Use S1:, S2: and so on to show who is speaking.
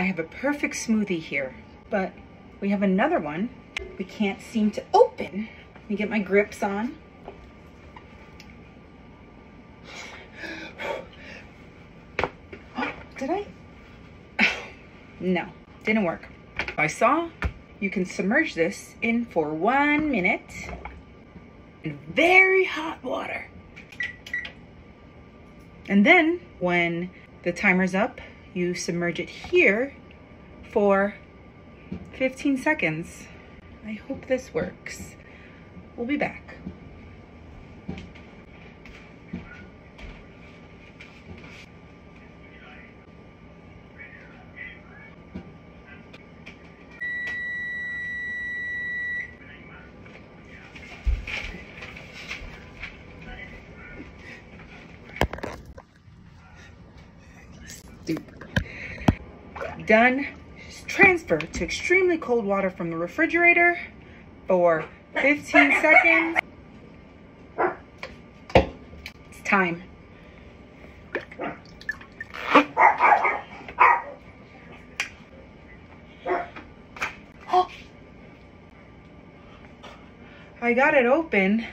S1: I have a perfect smoothie here, but we have another one we can't seem to open. Let me get my grips on. Did I? No, didn't work. I saw you can submerge this in for one minute in very hot water. And then when the timer's up, you submerge it here for 15 seconds. I hope this works. We'll be back. Done. Transfer to extremely cold water from the refrigerator for 15 seconds. It's time. I got it open.